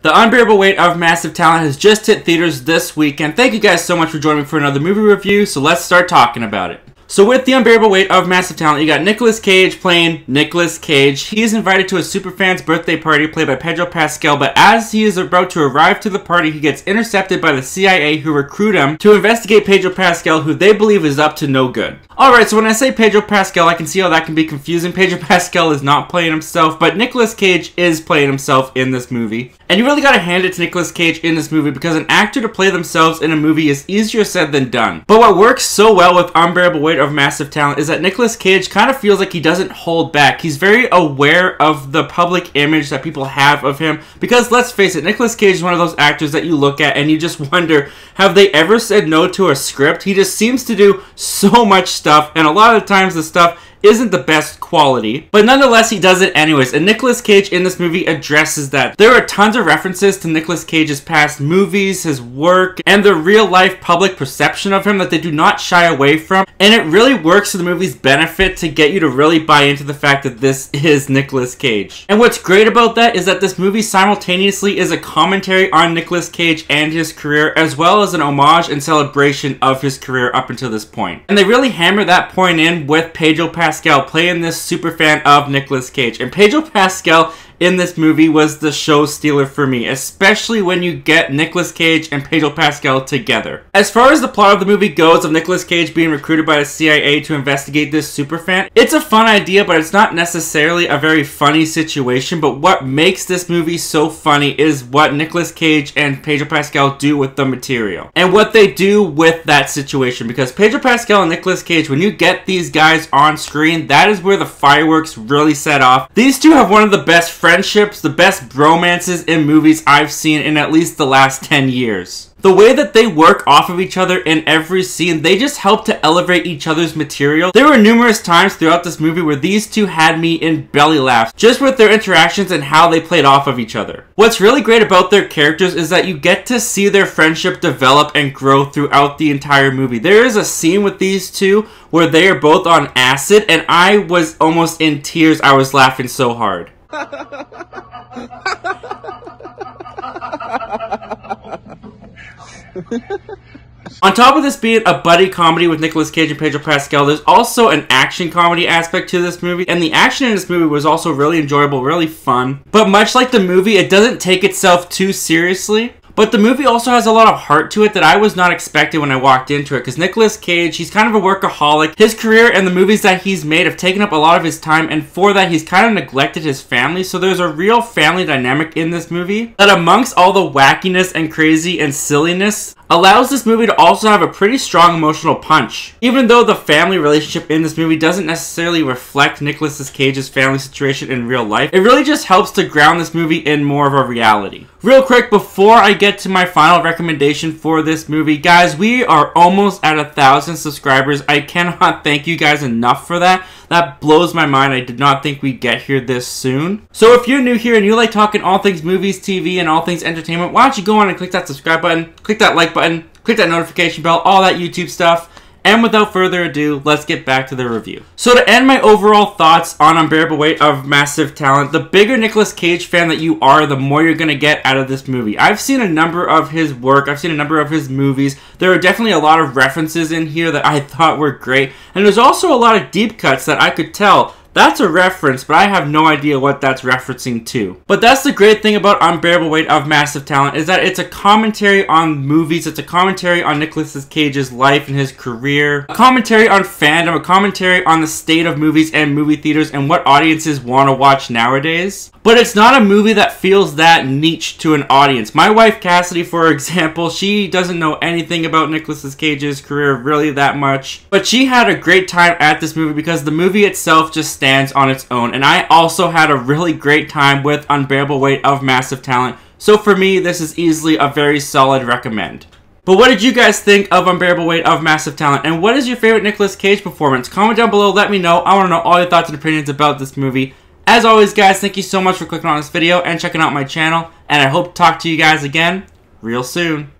The Unbearable Weight of Massive Talent has just hit theaters this week, and thank you guys so much for joining me for another movie review, so let's start talking about it. So with the unbearable weight of massive talent, you got Nicolas Cage playing Nicolas Cage. He is invited to a superfan's birthday party played by Pedro Pascal, but as he is about to arrive to the party, he gets intercepted by the CIA who recruit him to investigate Pedro Pascal, who they believe is up to no good. Alright, so when I say Pedro Pascal, I can see how that can be confusing. Pedro Pascal is not playing himself, but Nicolas Cage is playing himself in this movie. And you really gotta hand it to Nicolas Cage in this movie because an actor to play themselves in a movie is easier said than done. But what works so well with Unbearable Weight of Massive Talent is that Nicolas Cage kind of feels like he doesn't hold back. He's very aware of the public image that people have of him because let's face it, Nicolas Cage is one of those actors that you look at and you just wonder, have they ever said no to a script? He just seems to do so much stuff and a lot of times the stuff isn't the best quality, but nonetheless he does it anyways. And Nicolas Cage in this movie addresses that. There are tons of references to Nicolas Cage's past movies, his work, and the real life public perception of him that they do not shy away from. And it really works to the movie's benefit to get you to really buy into the fact that this is Nicolas Cage. And what's great about that is that this movie simultaneously is a commentary on Nicolas Cage and his career, as well as an homage and celebration of his career up until this point. And they really hammer that point in with Pedro Pascal Pascal playing this super fan of Nicolas Cage. And Pedro Pascal in this movie was the show stealer for me, especially when you get Nicolas Cage and Pedro Pascal together. As far as the plot of the movie goes of Nicolas Cage being recruited by the CIA to investigate this superfan, it's a fun idea, but it's not necessarily a very funny situation, but what makes this movie so funny is what Nicolas Cage and Pedro Pascal do with the material. And what they do with that situation, because Pedro Pascal and Nicolas Cage, when you get these guys on screen, that is where the fireworks really set off. These two have one of the best friends friendships, the best bromances in movies I've seen in at least the last 10 years. The way that they work off of each other in every scene, they just help to elevate each other's material. There were numerous times throughout this movie where these two had me in belly laughs, just with their interactions and how they played off of each other. What's really great about their characters is that you get to see their friendship develop and grow throughout the entire movie. There is a scene with these two where they are both on acid and I was almost in tears. I was laughing so hard. On top of this being a buddy comedy with Nicolas Cage and Pedro Pascal, there's also an action comedy aspect to this movie, and the action in this movie was also really enjoyable, really fun. But much like the movie, it doesn't take itself too seriously. But the movie also has a lot of heart to it that I was not expecting when I walked into it. Because Nicolas Cage, he's kind of a workaholic. His career and the movies that he's made have taken up a lot of his time. And for that, he's kind of neglected his family. So there's a real family dynamic in this movie. That amongst all the wackiness and crazy and silliness, allows this movie to also have a pretty strong emotional punch. Even though the family relationship in this movie doesn't necessarily reflect Nicolas Cage's family situation in real life, it really just helps to ground this movie in more of a reality. Real quick, before I get to my final recommendation for this movie, guys, we are almost at a thousand subscribers. I cannot thank you guys enough for that. That blows my mind. I did not think we'd get here this soon. So if you're new here and you like talking all things movies, TV, and all things entertainment, why don't you go on and click that subscribe button, click that like button, click that notification bell, all that YouTube stuff. And without further ado, let's get back to the review. So to end my overall thoughts on Unbearable Weight of Massive Talent, the bigger Nicolas Cage fan that you are, the more you're going to get out of this movie. I've seen a number of his work, I've seen a number of his movies. There are definitely a lot of references in here that I thought were great. And there's also a lot of deep cuts that I could tell that's a reference, but I have no idea what that's referencing to. But that's the great thing about Unbearable Weight of Massive Talent is that it's a commentary on movies, it's a commentary on Nicolas Cage's life and his career, a commentary on fandom, a commentary on the state of movies and movie theaters and what audiences want to watch nowadays. But it's not a movie that feels that niche to an audience. My wife Cassidy, for example, she doesn't know anything about Nicolas Cage's career really that much. But she had a great time at this movie because the movie itself just stands on its own. And I also had a really great time with Unbearable Weight of Massive Talent. So for me, this is easily a very solid recommend. But what did you guys think of Unbearable Weight of Massive Talent? And what is your favorite Nicolas Cage performance? Comment down below, let me know. I want to know all your thoughts and opinions about this movie. As always, guys, thank you so much for clicking on this video and checking out my channel. And I hope to talk to you guys again real soon.